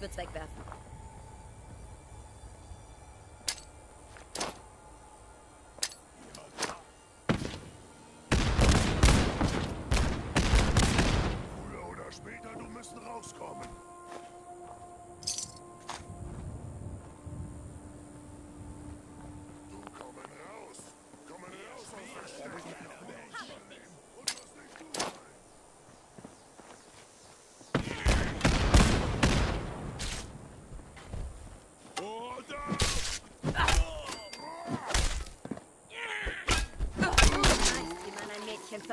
wird's wegwerfen.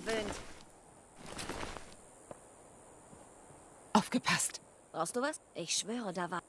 verwöhnt. Aufgepasst. Brauchst du was? Ich schwöre, da war...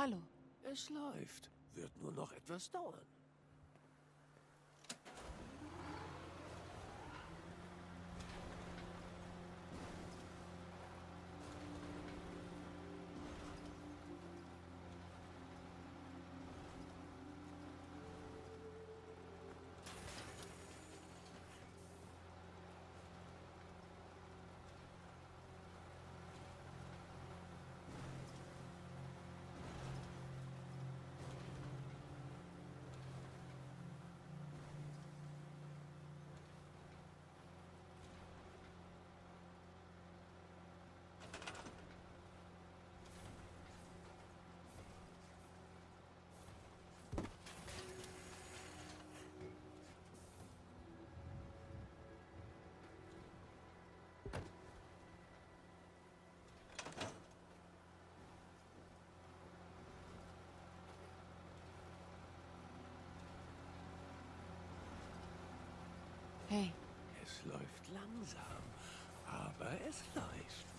Hallo. Es läuft. Wird nur noch etwas dauern. Hey, Es läuft langsam, aber es läuft.